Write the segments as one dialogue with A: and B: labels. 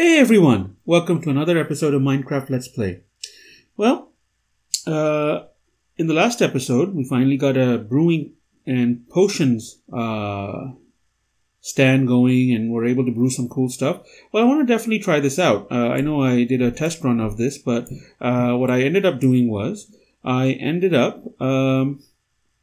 A: Hey everyone, welcome to another episode of Minecraft Let's Play. Well, uh, in the last episode, we finally got a brewing and potions uh, stand going and we're able to brew some cool stuff. Well, I want to definitely try this out. Uh, I know I did a test run of this, but uh, what I ended up doing was I ended up, um,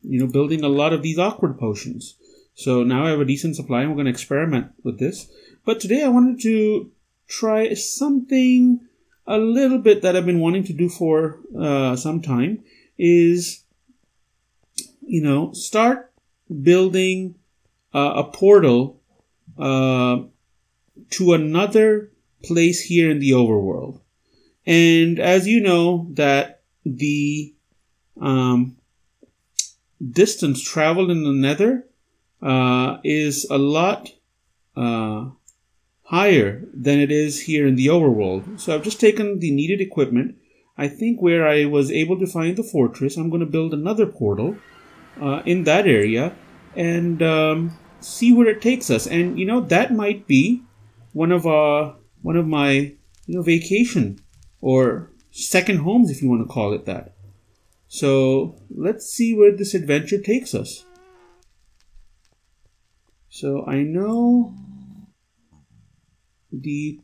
A: you know, building a lot of these awkward potions. So now I have a decent supply and we're going to experiment with this. But today I wanted to try something a little bit that I've been wanting to do for uh, some time is, you know, start building uh, a portal uh, to another place here in the overworld. And as you know, that the um, distance traveled in the nether uh, is a lot uh, higher than it is here in the overworld. So I've just taken the needed equipment. I think where I was able to find the fortress, I'm going to build another portal uh, in that area and um, see where it takes us. And you know that might be one of uh one of my you know vacation or second homes if you want to call it that. So let's see where this adventure takes us. So I know the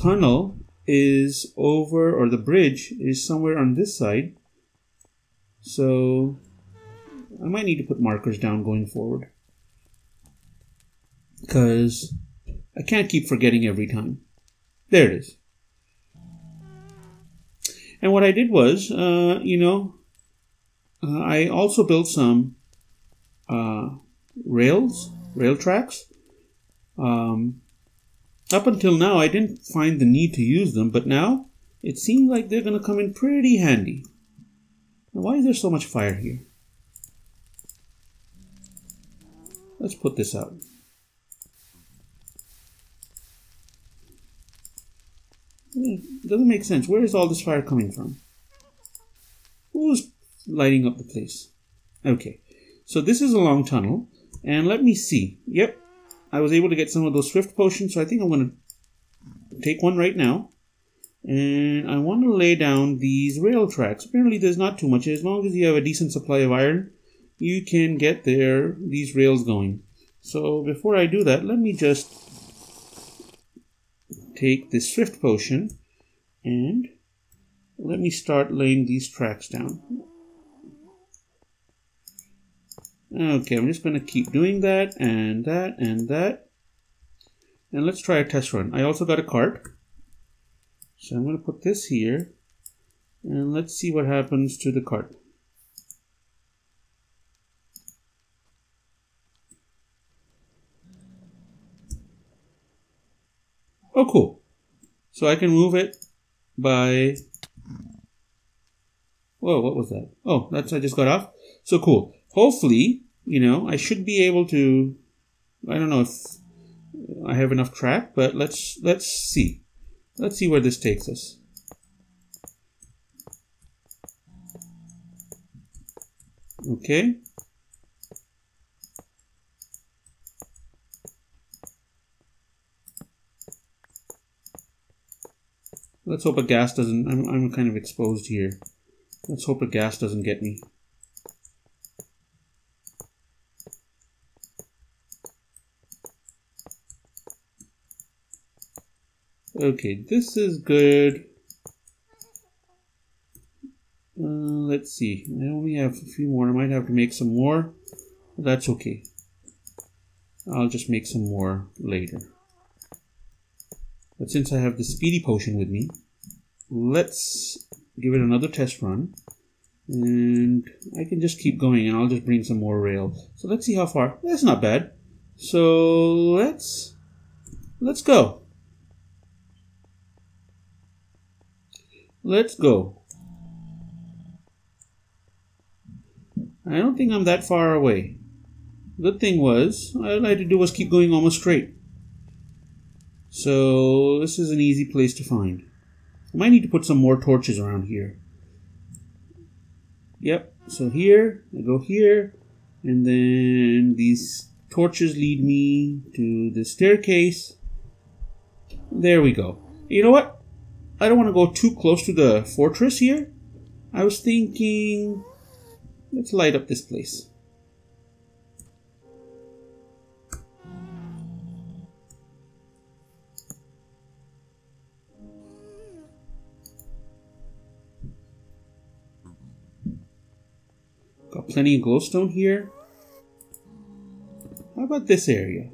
A: tunnel is over, or the bridge is somewhere on this side. So I might need to put markers down going forward. Because I can't keep forgetting every time. There it is. And what I did was, uh, you know, uh, I also built some uh, rails, rail tracks. Um, up until now, I didn't find the need to use them, but now it seems like they're going to come in pretty handy. Now, why is there so much fire here? Let's put this out. Hmm, doesn't make sense. Where is all this fire coming from? Who's lighting up the place? Okay, so this is a long tunnel, and let me see. Yep, I was able to get some of those swift potions, so I think I'm going to take one right now. And I want to lay down these rail tracks. Apparently there's not too much. As long as you have a decent supply of iron, you can get there these rails going. So before I do that, let me just take this swift potion and let me start laying these tracks down. Okay, I'm just going to keep doing that and that and that. And let's try a test run. I also got a cart. So I'm going to put this here. And let's see what happens to the cart. Oh, cool. So I can move it by... Whoa, what was that? Oh, that's I just got off. So cool hopefully, you know, I should be able to. I don't know if I have enough track, but let's let's see. Let's see where this takes us. Okay. Let's hope a ghast doesn't. I'm, I'm kind of exposed here. Let's hope a ghast doesn't get me. Okay, this is good. Uh, let's see. I only have a few more. I might have to make some more. That's okay. I'll just make some more later. But since I have the speedy potion with me, let's give it another test run. And I can just keep going and I'll just bring some more rail. So let's see how far. That's not bad. So let's let's go. Let's go. I don't think I'm that far away. Good thing was, all I had to do was keep going almost straight. So, this is an easy place to find. I might need to put some more torches around here. Yep, so here, I go here, and then these torches lead me to the staircase. There we go. You know what? I don't want to go too close to the fortress here. I was thinking, let's light up this place. Got plenty of glowstone here. How about this area?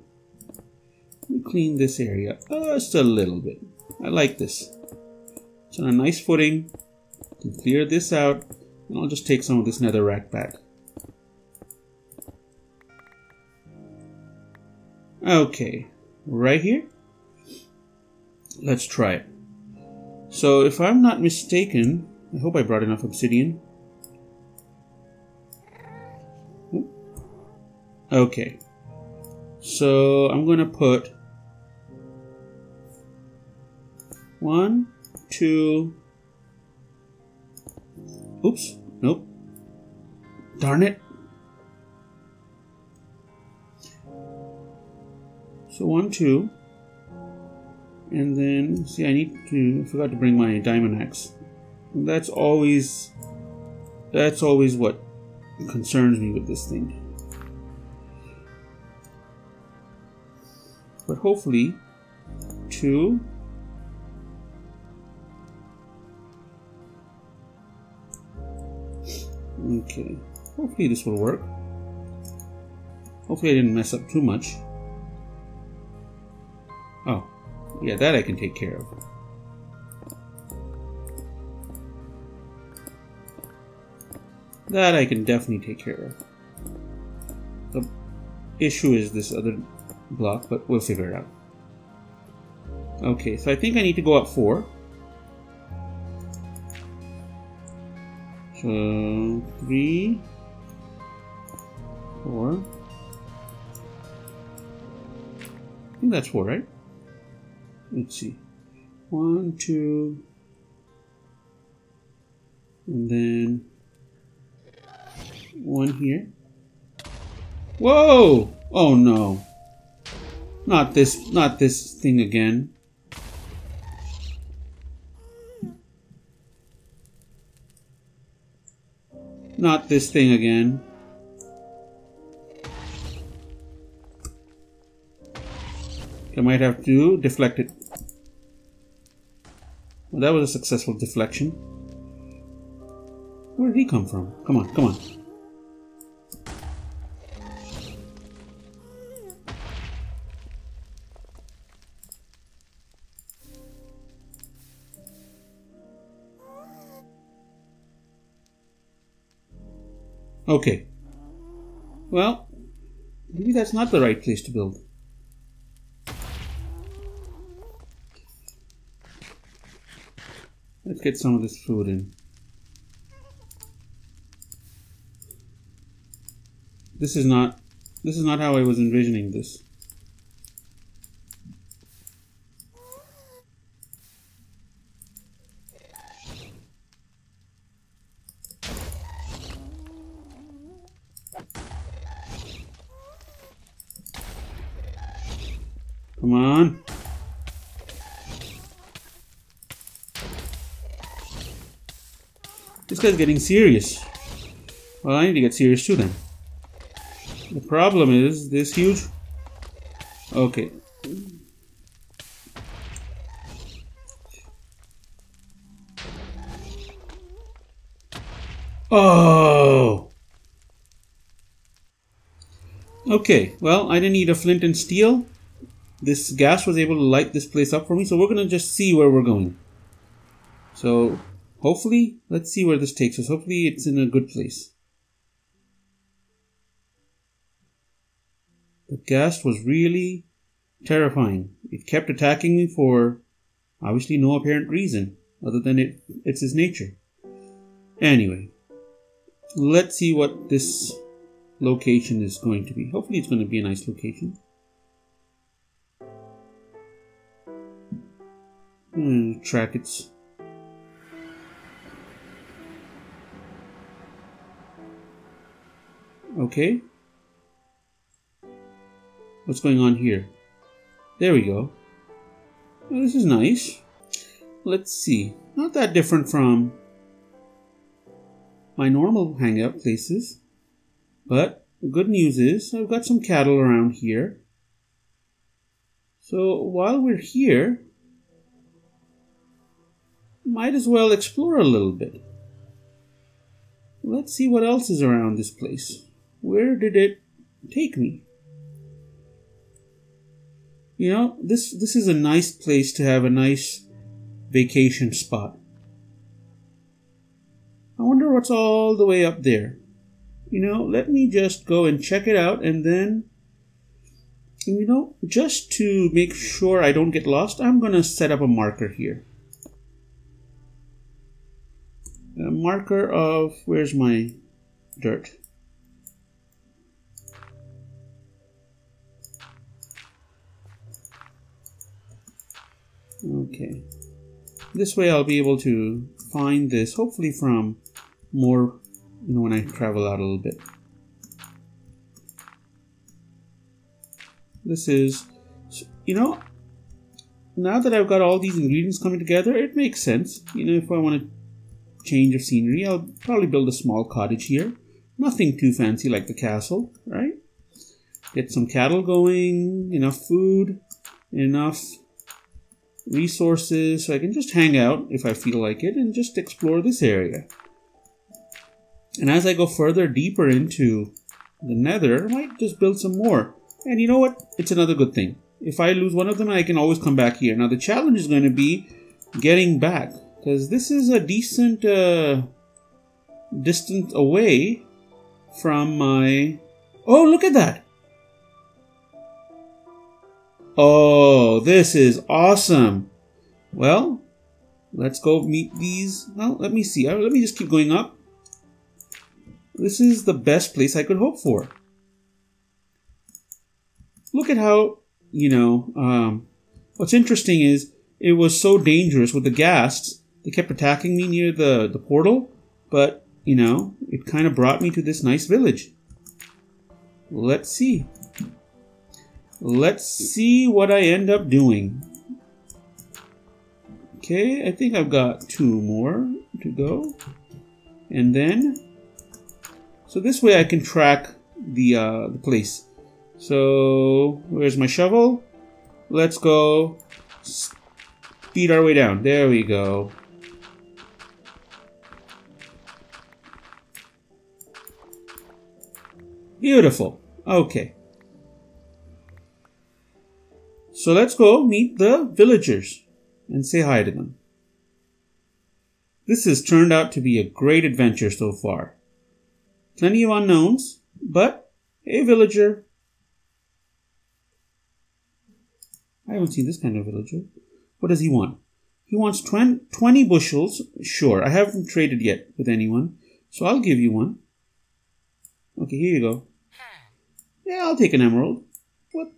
A: Let me clean this area just a little bit. I like this. It's on a nice footing. Clear this out, and I'll just take some of this nether netherrack back. Okay, right here. Let's try it. So if I'm not mistaken, I hope I brought enough obsidian. Okay. So I'm going to put one, two. Oops. Nope. Darn it. So one, two. And then, see, I need to, forgot to bring my diamond axe. That's always, that's always what concerns me with this thing. But hopefully, two, Okay, hopefully this will work. Hopefully I didn't mess up too much. Oh, yeah, that I can take care of. That I can definitely take care of. The issue is this other block, but we'll figure it out. Okay, so I think I need to go up four. So three, four. I think that's four, right? Let's see. One, two, and then one here. Whoa! Oh no. Not this, not this thing again. Not this thing again. I might have to deflect it. Well, that was a successful deflection. Where did he come from? Come on, come on. Okay. Well, maybe that's not the right place to build. Let's get some of this food in. This is not this is not how I was envisioning this. Come on. This guy's getting serious. Well, I need to get serious too then. The problem is this huge... Okay. Oh! Okay, well, I didn't need a flint and steel this ghast was able to light this place up for me. So we're going to just see where we're going. So hopefully, let's see where this takes us. Hopefully it's in a good place. The ghast was really terrifying. It kept attacking me for obviously no apparent reason other than it, it's his nature. Anyway, let's see what this location is going to be. Hopefully it's going to be a nice location. Hmm, track its Okay. What's going on here? There we go. Well, this is nice. Let's see. Not that different from my normal hangout places. But the good news is I've got some cattle around here. So while we're here, might as well explore a little bit. Let's see what else is around this place. Where did it take me? You know, this this is a nice place to have a nice vacation spot. I wonder what's all the way up there. You know, let me just go and check it out and then you know, just to make sure I don't get lost, I'm going to set up a marker here. A marker of, where's my dirt? Okay. This way I'll be able to find this, hopefully from more, you know, when I travel out a little bit. This is, you know, now that I've got all these ingredients coming together, it makes sense. You know, if I want to change of scenery, I'll probably build a small cottage here. Nothing too fancy like the castle, right? Get some cattle going, enough food, enough resources so I can just hang out if I feel like it and just explore this area. And as I go further deeper into the nether, I might just build some more. And you know what? It's another good thing. If I lose one of them, I can always come back here. Now the challenge is going to be getting back. Because this is a decent uh, distance away from my... Oh, look at that! Oh, this is awesome. Well, let's go meet these. Well, let me see. Uh, let me just keep going up. This is the best place I could hope for. Look at how, you know, um, what's interesting is it was so dangerous with the ghasts. They kept attacking me near the, the portal, but, you know, it kind of brought me to this nice village. Let's see. Let's see what I end up doing. Okay, I think I've got two more to go. And then, so this way I can track the, uh, the place. So, where's my shovel? Let's go speed our way down. There we go. Beautiful. Okay. So let's go meet the villagers and say hi to them. This has turned out to be a great adventure so far. Plenty of unknowns, but hey villager. I haven't seen this kind of villager. What does he want? He wants 20 bushels. Sure, I haven't traded yet with anyone, so I'll give you one. Okay, here you go. Hmm. Yeah, I'll take an emerald. What?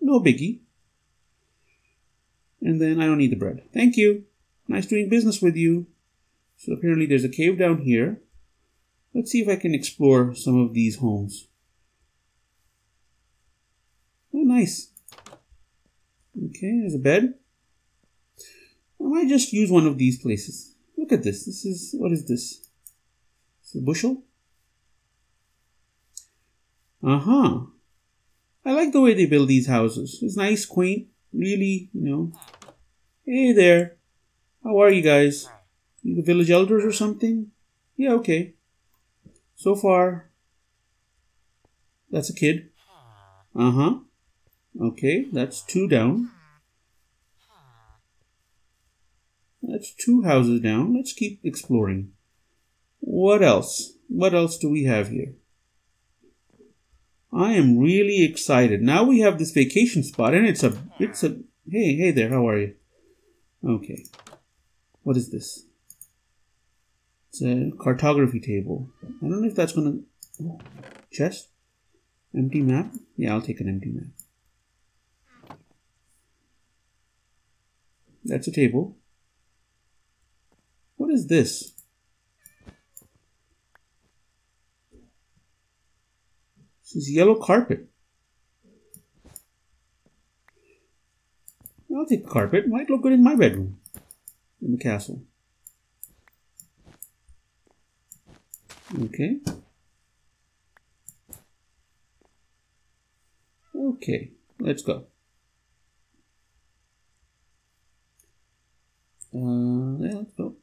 A: No biggie. And then I don't need the bread. Thank you. Nice doing business with you. So apparently there's a cave down here. Let's see if I can explore some of these homes. Oh, nice. Okay, there's a bed. I might just use one of these places. Look at this. This is, what is this? It's a bushel? Uh-huh. I like the way they build these houses. It's nice, quaint, really, you know. Hey there. How are you guys? You the village elders or something? Yeah, okay. So far, that's a kid. Uh-huh. Okay, that's two down. That's two houses down. Let's keep exploring. What else? What else do we have here? I am really excited. Now we have this vacation spot and it's a it's a hey, hey there, how are you? Okay. What is this? It's a cartography table. I don't know if that's gonna oh, chest? Empty map? Yeah, I'll take an empty map. That's a table. What is this? This is yellow carpet. I'll take the carpet. Might look good in my bedroom. In the castle. Okay. Okay, let's go. Uh, yeah, let's go.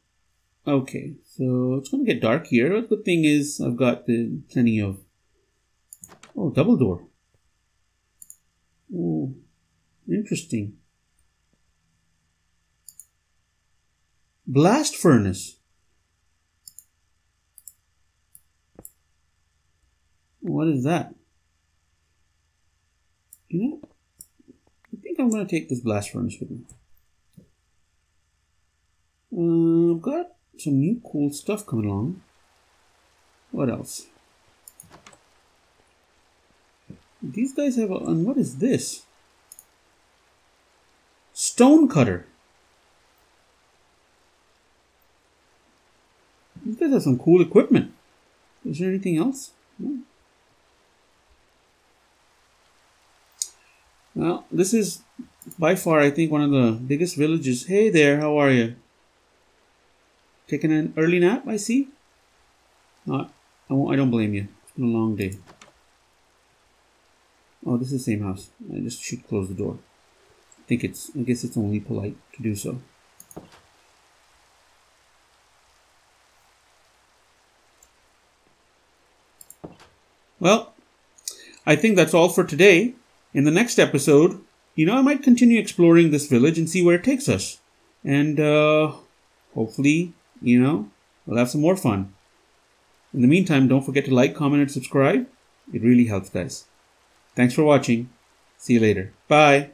A: Okay, so it's going to get dark here. The good thing is I've got the plenty of... Oh, double door. Oh, interesting. Blast furnace. What is that? You know, I think I'm going to take this blast furnace with me. Uh, I've got some new cool stuff coming along. What else? These guys have a, and what is this? Stone cutter. These guys have some cool equipment. Is there anything else? No. Well, this is by far, I think, one of the biggest villages. Hey there, how are you? Taking an early nap, I see? Not, I, won't, I don't blame you. It's been a long day. Oh, this is the same house. I just should close the door. I think it's, I guess it's only polite to do so. Well, I think that's all for today. In the next episode, you know, I might continue exploring this village and see where it takes us. And uh, hopefully, you know, we'll have some more fun. In the meantime, don't forget to like, comment, and subscribe. It really helps, guys. Thanks for watching. See you later. Bye.